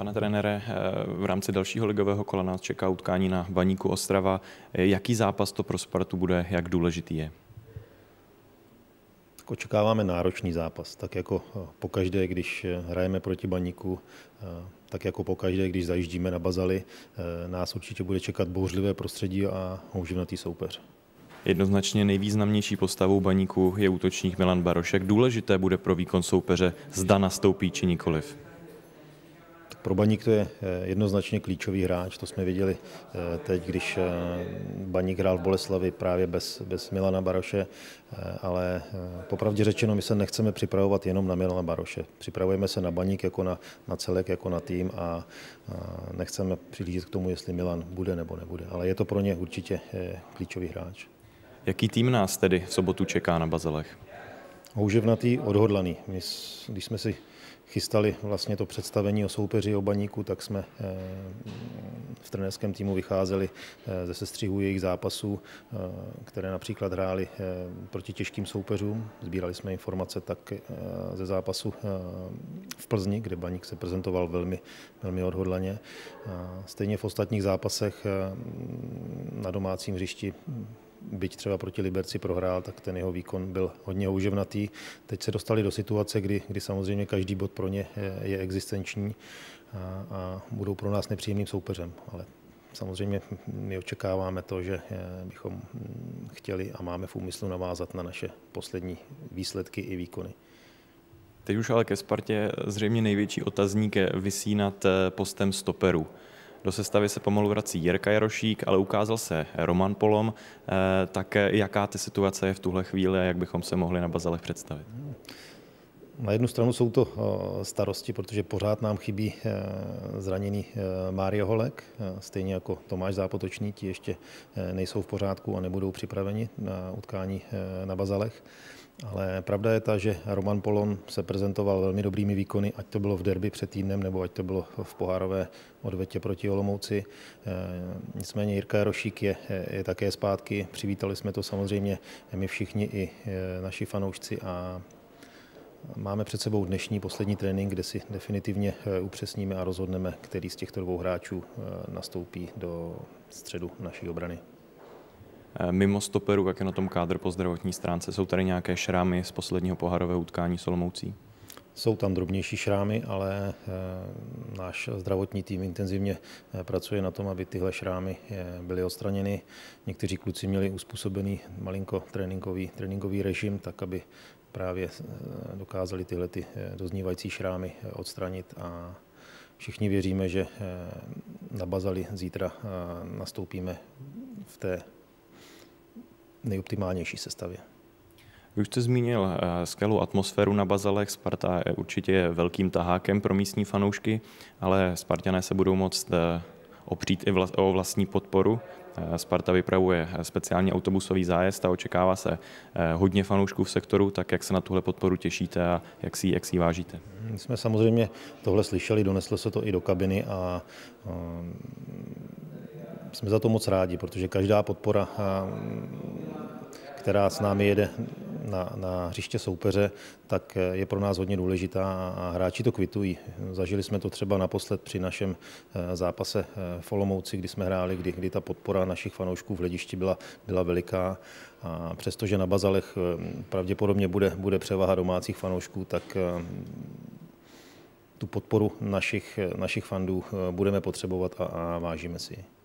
Pane trenére, v rámci dalšího ligového kola nás čeká utkání na Baníku Ostrava. Jaký zápas to pro Spartu bude, jak důležitý je? Tak očekáváme náročný zápas, tak jako pokaždé, když hrajeme proti Baníku, tak jako pokaždé, když zajíždíme na Bazali, nás určitě bude čekat bouřlivé prostředí a houževnatý soupeř. Jednoznačně nejvýznamnější postavou baníku je útočník Milan Barošek. Důležité bude pro výkon soupeře, zda nastoupí či nikoliv. Pro Baník to je eh, jednoznačně klíčový hráč, to jsme viděli eh, teď, když eh, Baník hrál v Boleslavi právě bez, bez Milana Baroše, ale popravdě řečeno, my se nechceme připravovat jenom na Milana Baroše. Připravujeme se na Baník jako na, na celek, jako na tým a, nechceme přihlížet k tomu, jestli Milan bude nebo nebude, ale je to pro ně určitě klíčový hráč. Jaký tým nás tedy v sobotu čeká na Bazalech? Houževnatý, odhodlaný. My, když jsme si chystali vlastně to představení o soupeři o baníku, tak jsme eh, v trenérském týmu vycházeli eh, ze sestřihu jejich zápasů, eh, které například hráli proti těžkým soupeřům. Sbírali jsme informace tak ze zápasu v Plzni, kde baník se prezentoval velmi, velmi odhodlaně. Stejně v ostatních zápasech na domácím hřišti byť třeba proti Liberci prohrál, tak ten jeho výkon byl hodně houževnatý. Teď se dostali do situace, kdy, kdy samozřejmě každý bod pro ně je, je existenční a, a budou pro nás nepříjemným soupeřem. Ale samozřejmě my očekáváme to, že eh, bychom chtěli a máme v úmyslu navázat na naše poslední výsledky i výkony. Teď už ale ke Spartě zřejmě největší otazník vysí nad eh, postem stoperů. Do sestavy se pomalu vrací Jirka Jarošík, ale ukázal se Roman Polom. Eh, tak jaká ta situace je v tuhle chvíli a jak bychom se mohli na Bazalech představit? Na jednu stranu jsou to eh, starosti, protože pořád nám chybí eh, zraněný Mário Holek, stejně jako Tomáš Zápotočný, ti ještě nejsou v pořádku a nebudou připraveni na utkání na Bazalech. Ale pravda je ta, že Roman Polon se prezentoval velmi dobrými výkony, ať to bylo v derby před týdnem, nebo ať to bylo v pohárové odvetě proti Olomouci. Eh, nicméně Jirka Jarošík je, je také zpátky. Přivítali jsme to samozřejmě my všichni i eh, naši fanoušci a Máme před sebou dnešní poslední trénink, kde si definitivně eh, upřesníme a rozhodneme, který z těchto dvou hráčů nastoupí do středu naší obrany. Eh, mimo stoperu, jak je na tom kádr po zdravotní stránce, jsou tady nějaké šrámy z posledního poharového utkání s Olomoucí? Jsou tam drobnější šrámy, ale eh, náš zdravotní tým intenzivně eh, pracuje na tom, aby tyhle šrámy byly odstraněny. Někteří kluci měli uspůsobený malinko tréninkový, tréninkový režim, tak aby právě dokázali tyhle ty doznívající šrámy odstranit a všichni věříme, že na Bazali zítra nastoupíme v té nejoptimálnější sestavě. Vy už jste zmínil eh, skvělou atmosféru na Bazalech. Sparta je určitě velkým tahákem pro místní fanoušky, ale Spartané se budou moct eh, opřít i o vlastní podporu. Eh, Sparta vypravuje speciální autobusový zájezd a očekává se hodně fanoušků v sektoru, tak jak se na tuhle podporu těšíte a jak si, jak si vážíte? My jsme samozřejmě tohle slyšeli, doneslo se to i do kabiny a jsme za to moc rádi, protože každá podpora která s námi jede na, na hřiště soupeře, tak je pro nás hodně důležitá a hráči to kvitují. Zažili jsme to třeba naposled při našem eh, zápase eh, v Olomouci, kdy jsme hráli, kdy, kdy ta podpora našich fanoušků v hledišti byla, byla veliká. A přestože na Bazalech eh, pravděpodobně bude, bude převaha domácích fanoušků, tak tu podporu našich, našich fandů budeme potřebovat a, a vážíme si ji.